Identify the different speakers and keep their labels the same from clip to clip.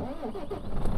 Speaker 1: Oh,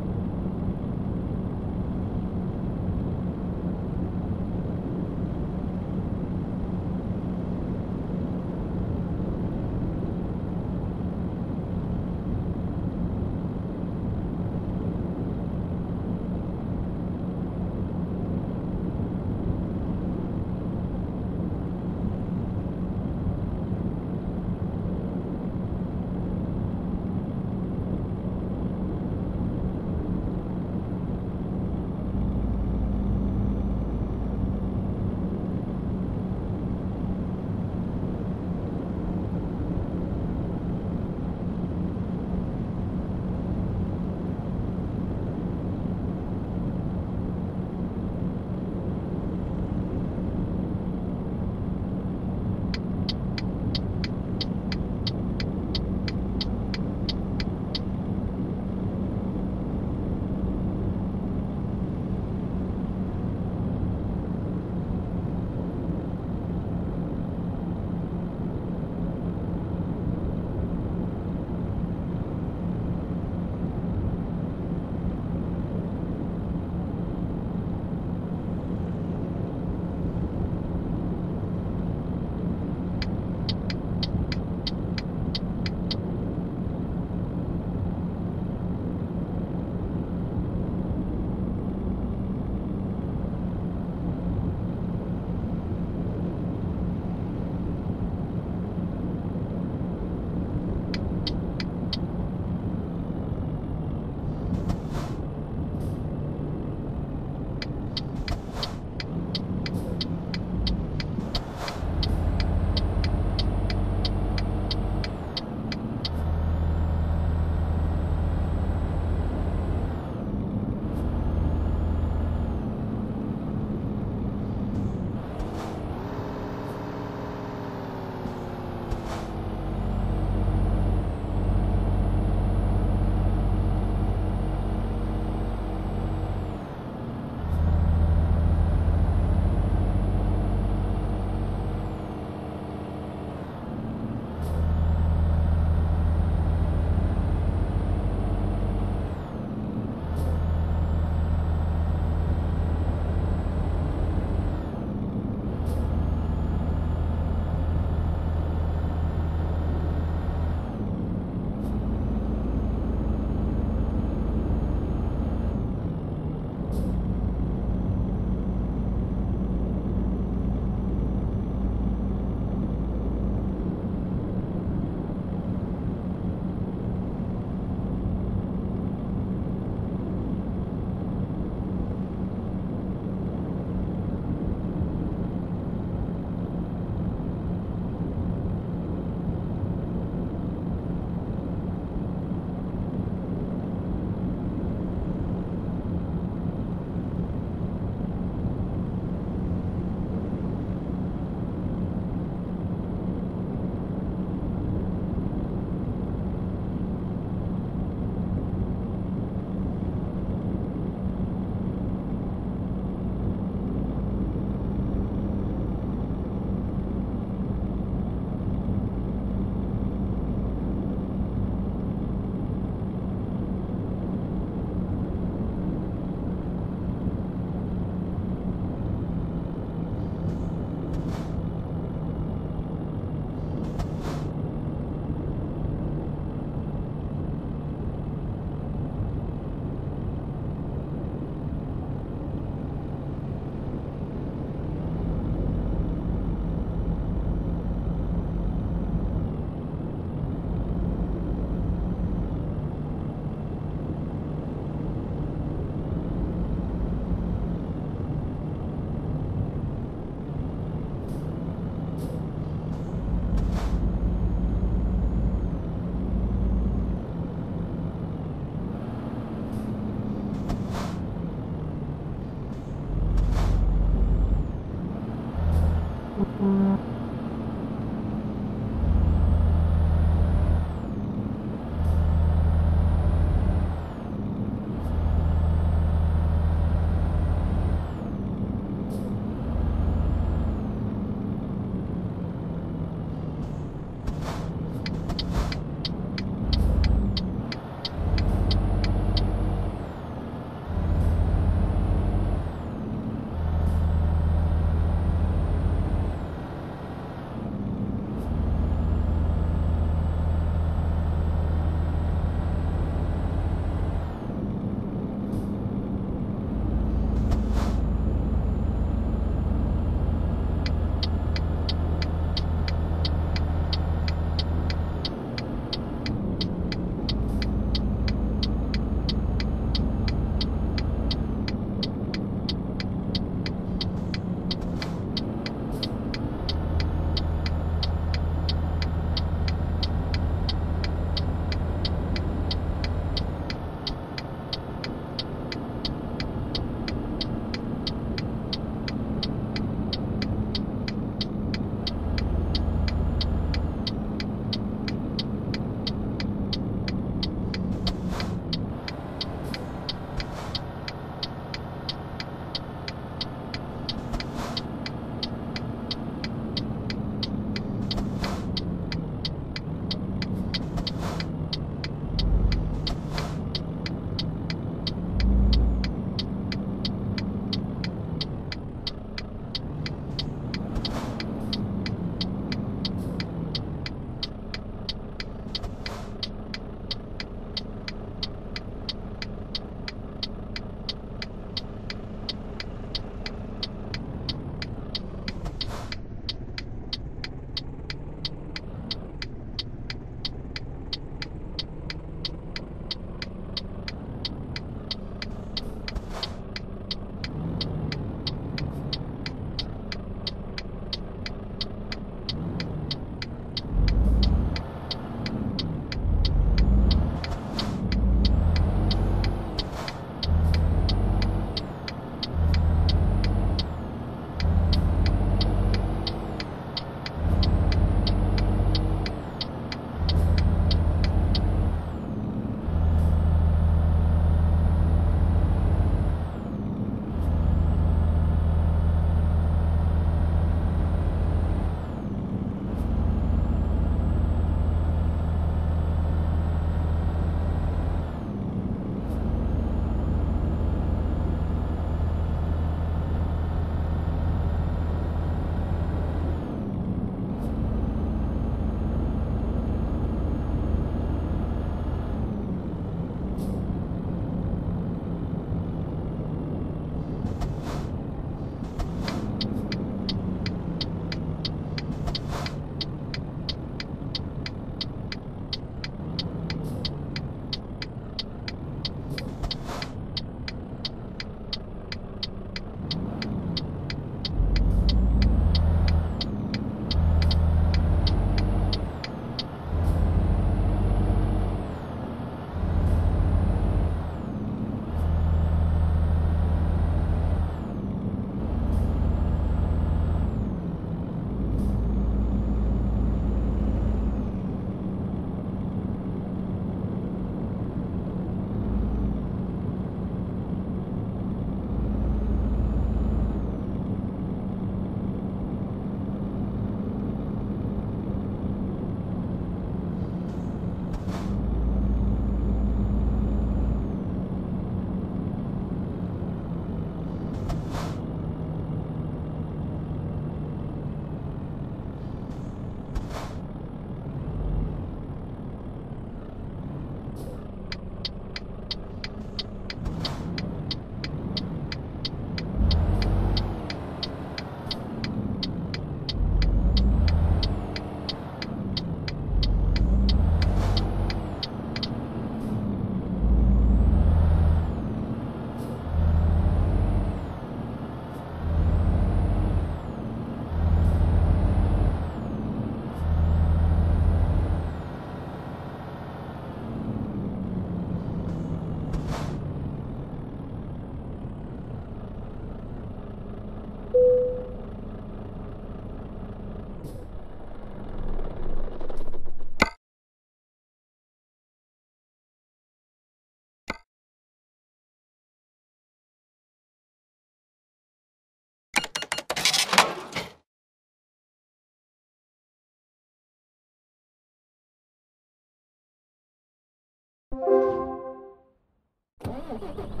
Speaker 2: Ha ha ha!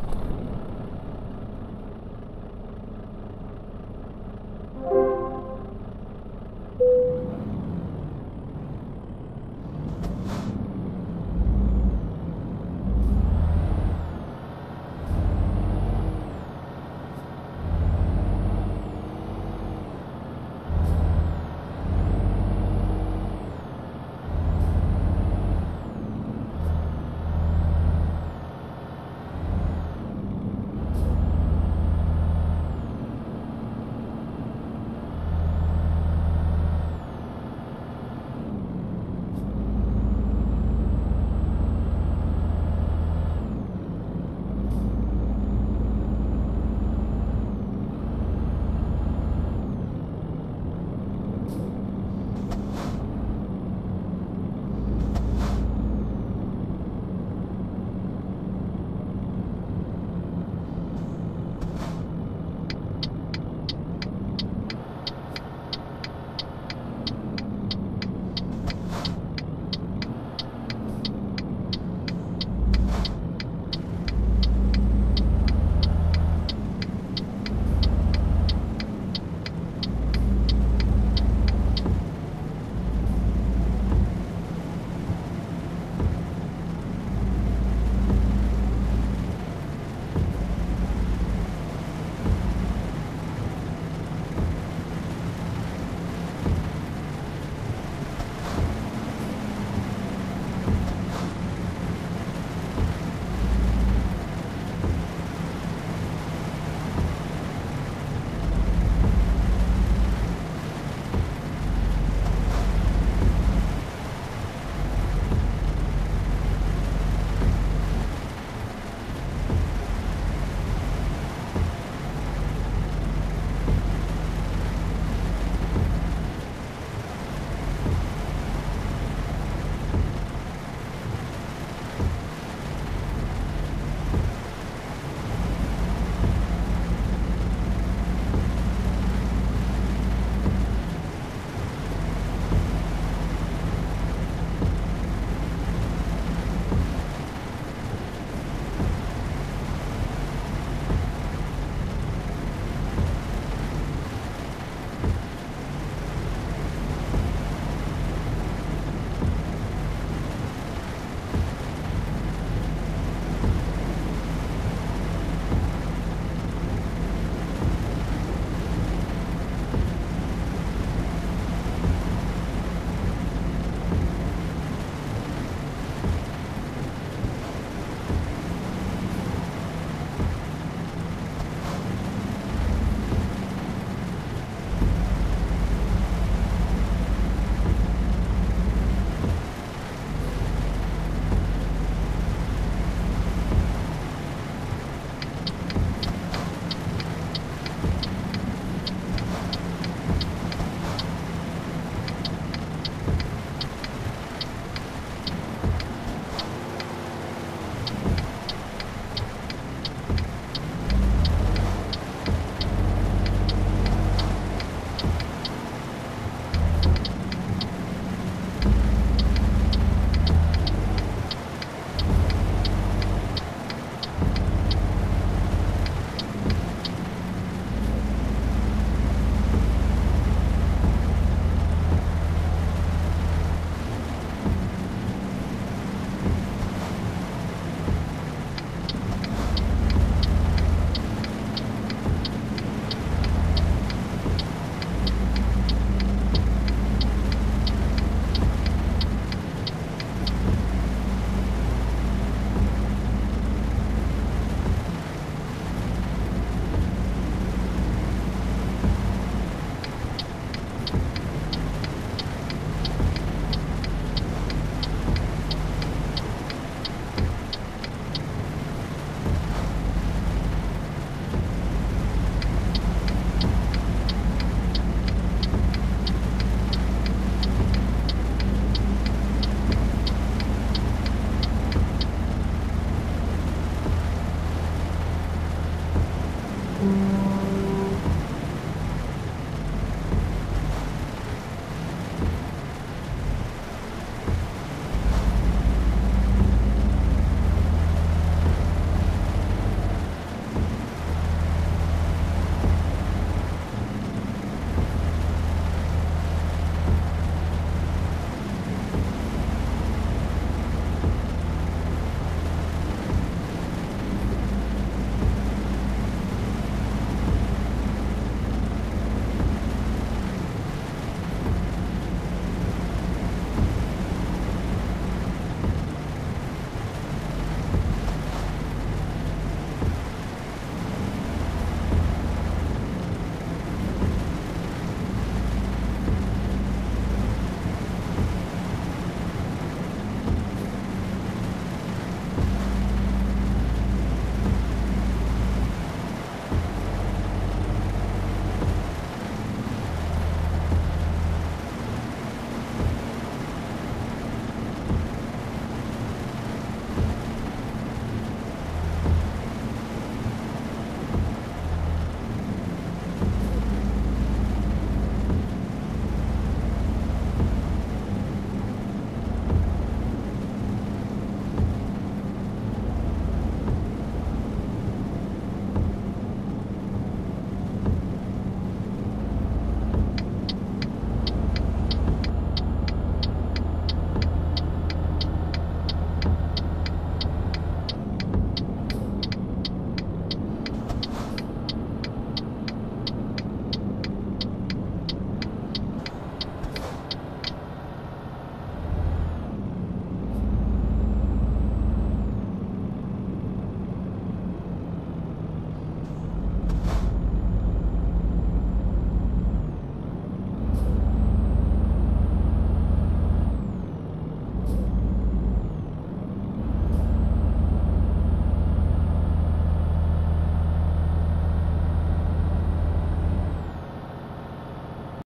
Speaker 2: 嗯。